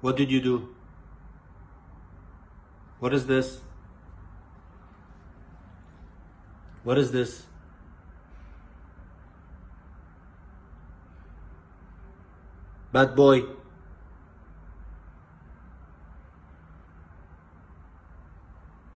What did you do? What is this? What is this? Bad boy.